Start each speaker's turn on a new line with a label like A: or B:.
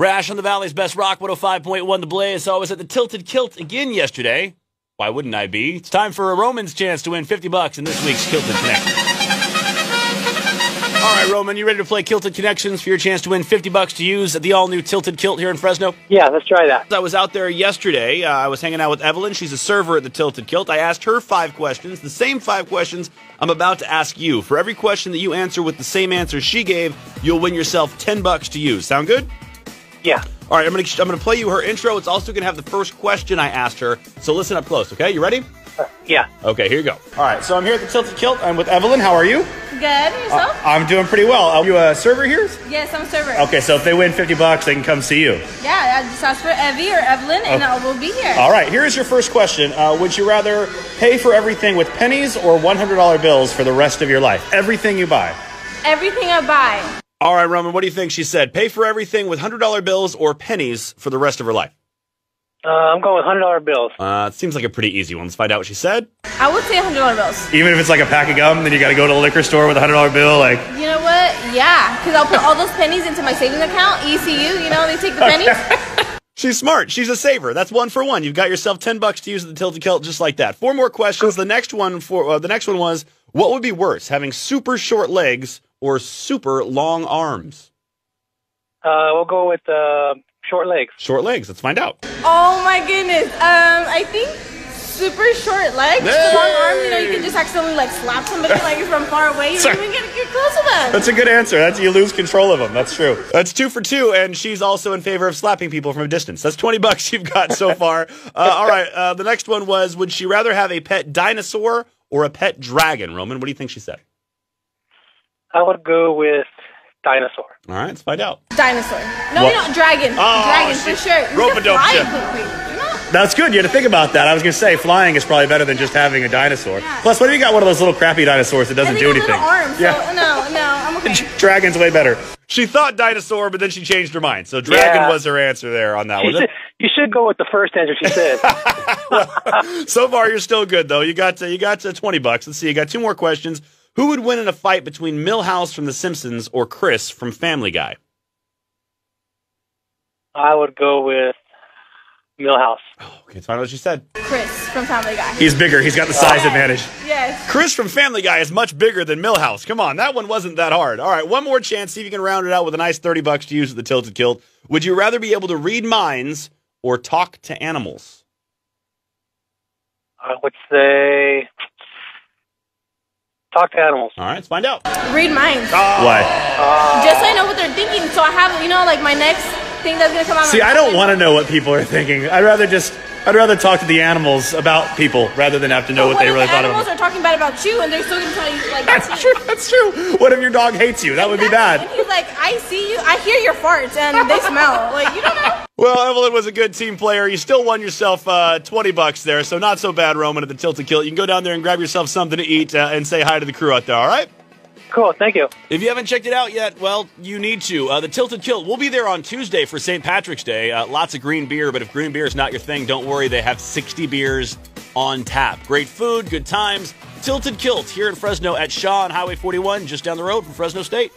A: Rash on the Valley's best rock 105.1 The Blaze. So I was at the Tilted Kilt again yesterday. Why wouldn't I be? It's time for a Roman's chance to win 50 bucks in this week's Kilted Connect. All right, Roman, you ready to play Kilted Connections for your chance to win 50 bucks to use at the all new Tilted Kilt here in Fresno?
B: Yeah, let's try that.
A: I was out there yesterday. Uh, I was hanging out with Evelyn. She's a server at the Tilted Kilt. I asked her five questions, the same five questions I'm about to ask you. For every question that you answer with the same answer she gave, you'll win yourself 10 bucks to use. Sound good?
B: Yeah.
A: All right, I'm gonna I'm gonna play you her intro. It's also gonna have the first question I asked her. So listen up close, okay? You ready?
B: Uh, yeah.
A: Okay, here you go. All right, so I'm here at the Tilted Kilt. I'm with Evelyn. How are you?
C: Good. Yourself?
A: I'm doing pretty well. Are you a server here?
C: yes, I'm a server.
A: Okay, so if they win 50 bucks, they can come see you.
C: Yeah, I just asked for Evie or Evelyn, and I will be here.
A: All right, here's your first question. Uh, would you rather pay for everything with pennies or $100 bills for the rest of your life? Everything you buy.
C: Everything I buy.
A: All right, Roman, what do you think? She said, pay for everything with $100 bills or pennies for the rest of her life.
B: Uh, I'm going with hundred dollar bills.
A: Uh, it seems like a pretty easy one. Let's find out what she said.
C: I would say $100 bills.
A: Even if it's like a pack of gum, then you got to go to the liquor store with a $100 bill. Like,
C: You know what? Yeah, because I'll put all those pennies into my savings account, ECU, you know, they take the pennies.
A: she's smart. She's a saver. That's one for one. You've got yourself 10 bucks to use at the Tilted Kilt just like that. Four more questions. The next one for uh, the next one was, what would be worse, having super short legs or super long arms?
B: Uh, we'll go with uh, short legs.
A: Short legs. Let's find out.
C: oh my goodness. Um, I think super short legs, the long arms, you know, you can just accidentally like slap somebody like from far away. You don't
A: Sorry.
C: even get, get close to them.
A: That's a good answer. That's you lose control of them. That's true. That's two for two, and she's also in favor of slapping people from a distance. That's twenty bucks you've got so far. Uh, all right. Uh, the next one was: Would she rather have a pet dinosaur or a pet dragon? Roman, what do you think she said?
B: I would go with dinosaur.
A: All right, let's find out.
C: Dinosaur. No,
A: What?
C: you dragon.
A: Oh,
C: dragon
A: shit.
C: for sure. You
A: Rope-a-dope
C: can fly
A: shit.
C: quickly. You know?
A: That's good. You had to think about that. I was gonna say flying is probably better than just having a dinosaur.
C: Yeah.
A: Plus, what if you got one of those little crappy dinosaurs that doesn't
C: and they
A: do
C: got
A: anything?
C: little arms, so
A: Yeah.
C: no, no, I'm okay.
A: Dragon's way better. She thought dinosaur, but then she changed her mind. So dragon
B: Yeah.
A: was her answer there on that
B: You
A: one.
B: should, you should go with the first answer she said.
A: so far, you're still good though. You got to, you got to twenty bucks. Let's see. You got two more questions. Who would win in a fight between Milhouse from The Simpsons or Chris from Family Guy?
B: I would go with Milhouse.
A: Oh, okay, let's find what she said.
C: Chris from Family Guy.
A: He's bigger. He's got the size advantage.
C: Yes.
A: Chris from Family Guy is much bigger than Milhouse. Come on, that one wasn't that hard. All right, one more chance. See if you can round it out with a nice thirty bucks to use at the Tilted Kilt. Would you rather be able to read minds or talk to animals?
B: I would say talk to animals.
A: All right, let's find out.
C: Read minds. Ah.
A: Why? Oh.
C: Just so I know what they're thinking. So I have, you know, like my next thing that's gonna come out.
A: See, I don't want to know what people are thinking. I'd rather just, I'd rather talk to the animals about people rather than have to know
C: But
A: what they
C: if
A: really
C: the
A: thought of
C: animals are talking bad about you, and they're still gonna tell you like
A: That's
C: that's
A: true. That's true. What if your dog hates you? That would be bad.
C: And
A: bad.
C: he's like, I see you, I hear your farts, and they smell. Like you don't know.
A: Well, Evelyn was a good team player. You still won yourself uh, 20 bucks there, so not so bad, Roman, at the Tilted Kilt. You can go down there and grab yourself something to eat uh, and say hi to the crew out there, all right?
B: Cool. Thank you.
A: If you haven't checked it out yet, well, you need to. Uh, the Tilted Kilt, we'll be there on Tuesday for St. Patrick's Day. Uh, lots of green beer, but if green beer is not your thing, don't worry. They have 60 beers on tap. Great food, good times. Tilted Kilt here in Fresno at Shaw on Highway 41, just down the road from Fresno State.